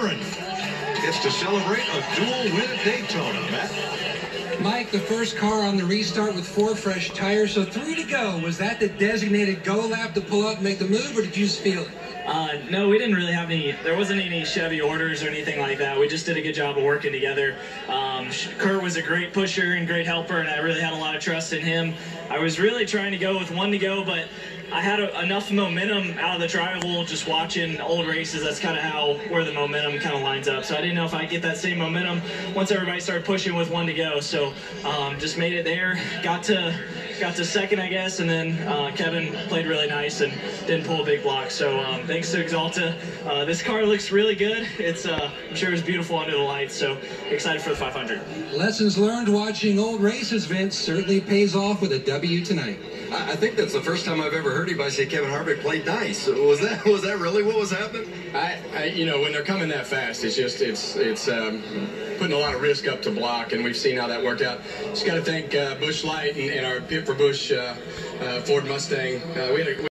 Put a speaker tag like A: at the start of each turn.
A: McLaren gets to celebrate a Duel win at Daytona. Matt?
B: Mike, the first car on the restart with four fresh tires, so three to go. Was that the designated go lap to pull up and make the move, or did you just feel it?
C: Uh, no, we didn't really have any. There wasn't any Chevy orders or anything like that. We just did a good job of working together. Um, Kurt was a great pusher and great helper, and I really had a lot of trust in him. I was really trying to go with one to go, but I had a, enough momentum out of the tri-oval just watching old races. That's kind of how where the momentum kind of lines up. So I didn't know if I'd get that same momentum once everybody started pushing with one to go. So um, just made it there. Got to got to second, I guess, and then uh, Kevin played really nice and didn't pull a big block. So um, thanks to Axalta, Uh, this car looks really good. It's uh, I'm sure it's beautiful under the lights. So excited for the 500.
B: Lessons learned watching old races, Vince, certainly pays off with a W tonight.
D: I think that's the first time I've ever heard anybody say Kevin Harvick played nice. Was that was that really what was happening?
E: I, I you know, when they're coming that fast, it's just it's it's um, putting a lot of risk up to block, and we've seen how that worked out. Just got to thank uh, Busch Light and, and, our Pit for Busch uh, uh, Ford Mustang. Uh, we had a,